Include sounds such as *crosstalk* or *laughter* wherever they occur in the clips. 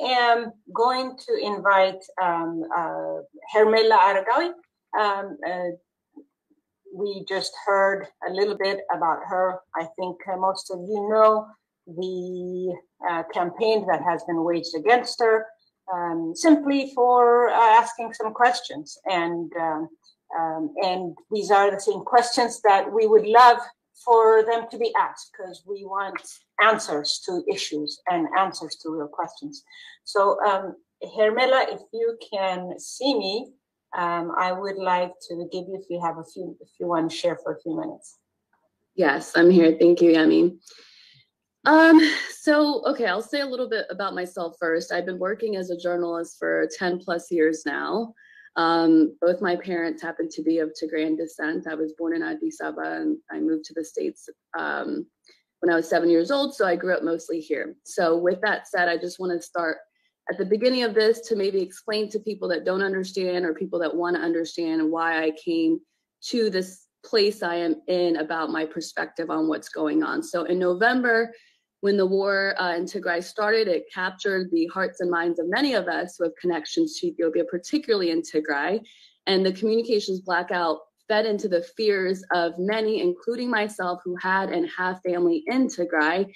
am going to invite um, uh, Hermela Aregawi. Um, uh, we just heard a little bit about her. I think uh, most of you know the uh, campaign that has been waged against her um, simply for uh, asking some questions. And, um, um, and these are the same questions that we would love for them to be asked because we want answers to issues and answers to real questions. So, um, Hermela, if you can see me, um, I would like to give you if you have a few, if you want to share for a few minutes. Yes, I'm here. Thank you, Yami. Um, so, okay, I'll say a little bit about myself first. I've been working as a journalist for 10 plus years now. Um, both my parents happen to be of Tigrayan descent. I was born in Addis Ababa and I moved to the States um, when I was seven years old. So I grew up mostly here. So, with that said, I just want to start at the beginning of this to maybe explain to people that don't understand or people that want to understand why I came to this place I am in about my perspective on what's going on. So, in November, when the war uh, in Tigray started, it captured the hearts and minds of many of us who have connections to Ethiopia, particularly in Tigray. And the communications blackout fed into the fears of many, including myself, who had and have family in Tigray.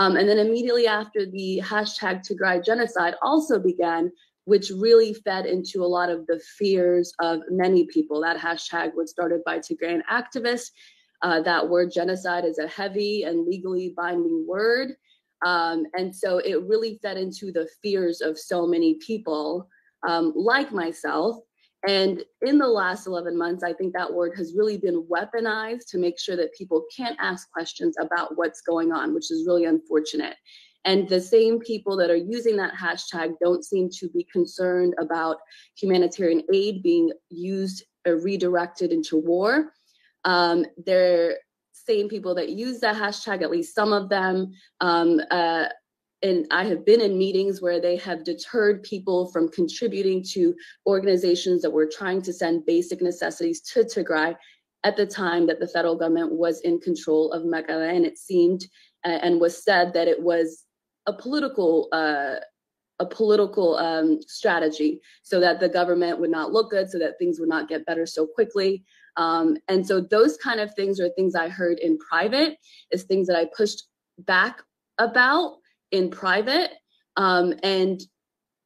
Um, and then immediately after the hashtag Tigray genocide also began, which really fed into a lot of the fears of many people. That hashtag was started by Tigrayan activists uh, that word genocide is a heavy and legally binding word. Um, and so it really fed into the fears of so many people um, like myself. And in the last 11 months, I think that word has really been weaponized to make sure that people can't ask questions about what's going on, which is really unfortunate. And the same people that are using that hashtag don't seem to be concerned about humanitarian aid being used or redirected into war. Um, they're same people that use that hashtag, at least some of them. Um, uh, and I have been in meetings where they have deterred people from contributing to organizations that were trying to send basic necessities to Tigray at the time that the federal government was in control of Mekelle. And it seemed uh, and was said that it was a political uh, a political um, strategy so that the government would not look good, so that things would not get better so quickly. Um, and so those kind of things are things I heard in private, is things that I pushed back about in private. Um, and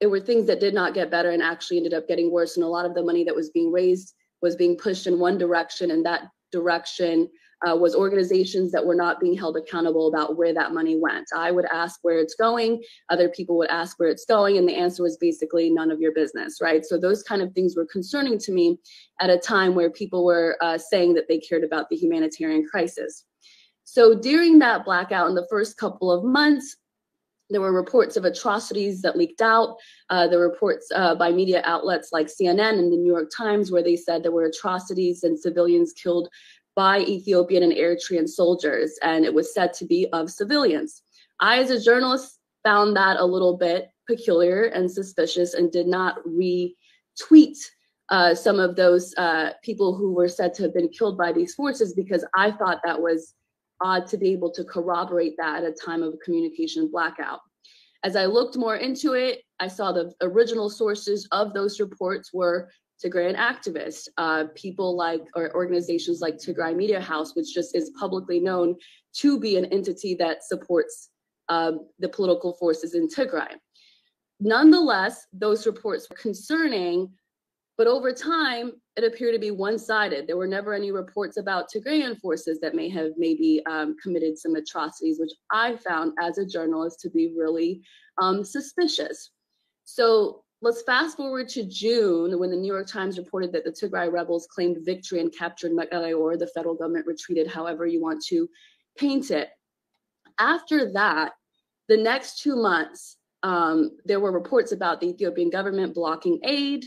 it were things that did not get better and actually ended up getting worse. And a lot of the money that was being raised was being pushed in one direction, and that direction uh, was organizations that were not being held accountable about where that money went. I would ask where it's going, other people would ask where it's going, and the answer was basically none of your business, right? So those kind of things were concerning to me at a time where people were uh, saying that they cared about the humanitarian crisis. So during that blackout in the first couple of months, there were reports of atrocities that leaked out. Uh, were reports uh, by media outlets like CNN and the New York Times where they said there were atrocities and civilians killed by Ethiopian and Eritrean soldiers, and it was said to be of civilians. I, as a journalist, found that a little bit peculiar and suspicious and did not retweet uh, some of those uh, people who were said to have been killed by these forces because I thought that was odd to be able to corroborate that at a time of a communication blackout. As I looked more into it, I saw the original sources of those reports were Tigrayan activists, uh, people like, or organizations like Tigray Media House, which just is publicly known to be an entity that supports uh, the political forces in Tigray. Nonetheless, those reports were concerning, but over time, it appeared to be one sided. There were never any reports about Tigrayan forces that may have maybe um, committed some atrocities, which I found as a journalist to be really um, suspicious. So Let's fast forward to June when the New York Times reported that the Tigray rebels claimed victory and captured Mekelle or the federal government retreated, however you want to paint it. After that, the next two months, um, there were reports about the Ethiopian government blocking aid.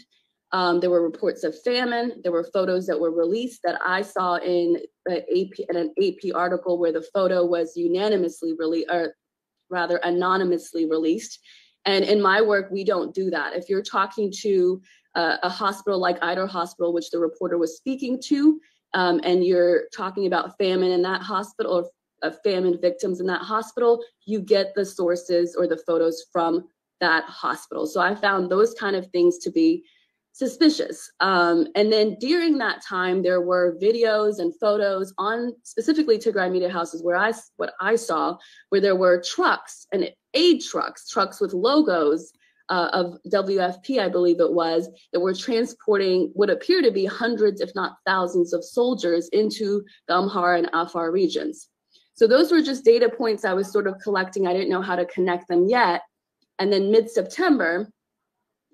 Um, there were reports of famine. There were photos that were released that I saw in, AP, in an AP article where the photo was unanimously released, or rather anonymously released. And in my work, we don't do that. If you're talking to uh, a hospital like Ayder Hospital, which the reporter was speaking to, um, and you're talking about famine in that hospital or uh, famine victims in that hospital, you get the sources or the photos from that hospital. So I found those kind of things to be suspicious. Um, and then during that time, there were videos and photos on specifically Tigray media houses where I what I saw where there were trucks and aid trucks, trucks with logos uh, of WFP, I believe it was, that were transporting what appear to be hundreds, if not thousands, of soldiers into the Amhara and Afar regions. So those were just data points I was sort of collecting. I didn't know how to connect them yet. And then mid September,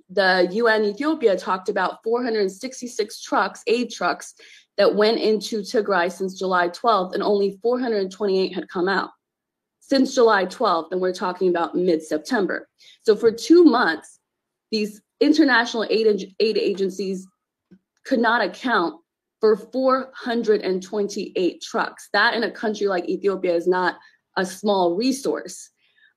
the UN Ethiopia talked about 466 trucks, aid trucks, that went into Tigray since July 12th, and only 428 had come out since July 12th, and we're talking about mid September. So for two months, these international aid, aid agencies could not account for 428 trucks. That in a country like Ethiopia is not a small resource.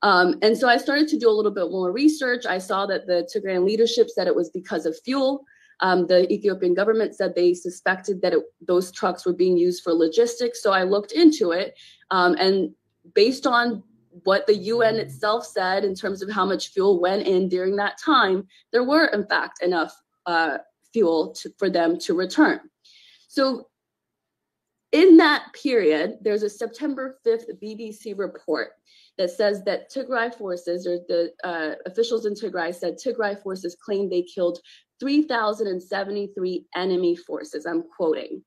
Um, and so I started to do a little bit more research. I saw that the Tigrayan leadership said it was because of fuel. Um, the Ethiopian government said they suspected that it, those trucks were being used for logistics. So I looked into it. Um, and based on what the UN itself said in terms of how much fuel went in during that time, there were, in fact, enough uh, fuel to, for them to return. So in that period, there's a September 5th BBC report that says that Tigray forces, or the uh, officials in Tigray said Tigray forces claimed they killed 3,073 enemy forces. I'm quoting.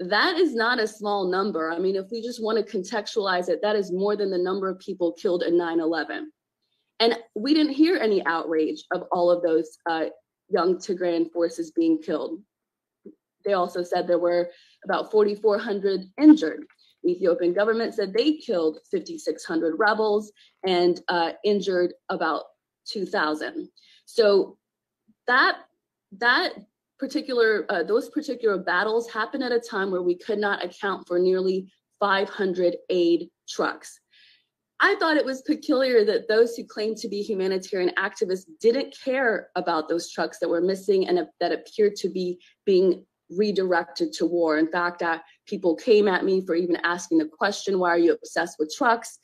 That is not a small number. I mean, if we just want to contextualize it, that is more than the number of people killed in 9 11. And we didn't hear any outrage of all of those uh, young Tigrayan forces being killed. They also said there were about 4,400 injured. The Ethiopian government said they killed 5,600 rebels and uh, injured about 2,000. So that that particular uh, those particular battles happened at a time where we could not account for nearly 500 aid trucks. I thought it was peculiar that those who claimed to be humanitarian activists didn't care about those trucks that were missing and that appeared to be being redirected to war. In fact, uh, people came at me for even asking the question, "Why are you obsessed with trucks?"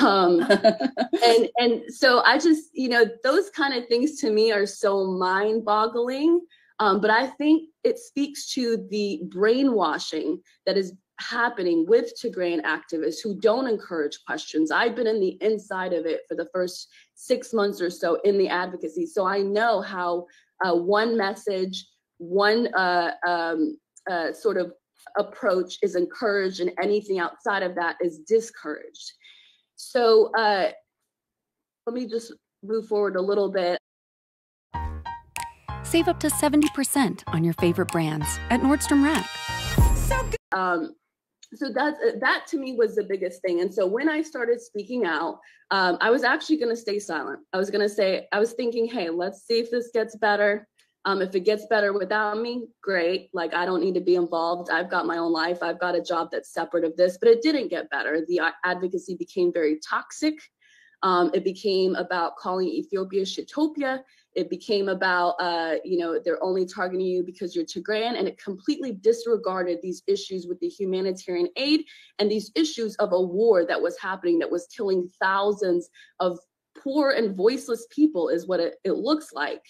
Um, *laughs* and and so I just, you know, those kind of things to me are so mind-boggling. Um, but I think it speaks to the brainwashing that is happening with Tigrayan activists who don't encourage questions. I've been in the inside of it for the first six months or so in the advocacy, so I know how uh, one message one uh, um, uh, sort of approach is encouraged and anything outside of that is discouraged. So uh, let me just move forward a little bit. Save up to 70% on your favorite brands at Nordstrom Rack. So good. Um, so that that to me was the biggest thing and so when i started speaking out um, i was actually going to stay silent i was going to say i was thinking hey let's see if this gets better um, if it gets better without me, great. Like I don't need to be involved. I've got my own life. I've got a job that's separate of this, but it didn't get better. The advocacy became very toxic. Um, it became about calling Ethiopia Shitopia. It became about, uh, you know, they're only targeting you because you're Tigrayan, and it completely disregarded these issues with the humanitarian aid and these issues of a war that was happening that was killing thousands of poor and voiceless people, is what it, it looks like.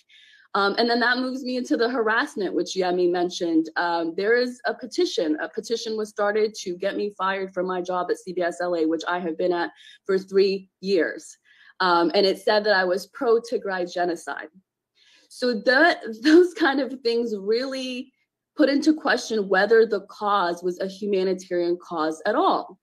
Um, and then that moves me into the harassment, which Yemi mentioned. Um, there is a petition. A petition was started to get me fired from my job at CBS LA, which I have been at for three years. Um, and it said that I was pro Tigray genocide. So that *laughs* those kind of things really put into question whether the cause was a humanitarian cause at all.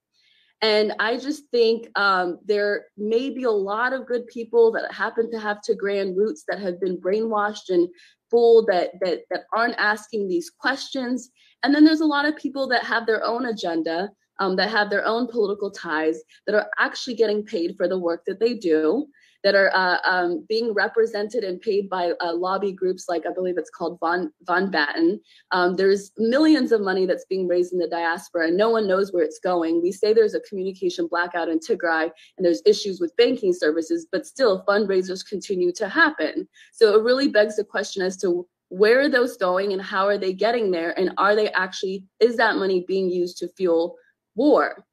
And I just think um, there may be a lot of good people that happen to have Tigrayan roots that have been brainwashed and fooled that that that aren't asking these questions. And then there's a lot of people that have their own agenda, um, that have their own political ties, that are actually getting paid for the work that they do that are uh, um, being represented and paid by uh, lobby groups like I believe it's called Von Von Batten. Um, there's millions of money that's being raised in the diaspora, and no one knows where it's going. We say there's a communication blackout in Tigray, and there's issues with banking services, but still fundraisers continue to happen. So it really begs the question as to where are those going and how are they getting there, and are they actually is that money being used to fuel war?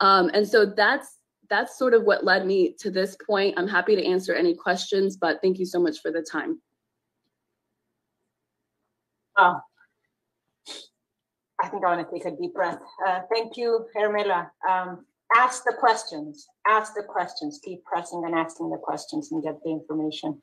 Um, and so that's that's sort of what led me to this point. I'm happy to answer any questions, but thank you so much for the time. Oh, I think I want to take a deep breath. Uh, thank you, Hermela. Um, ask the questions, ask the questions, keep pressing and asking the questions and get the information.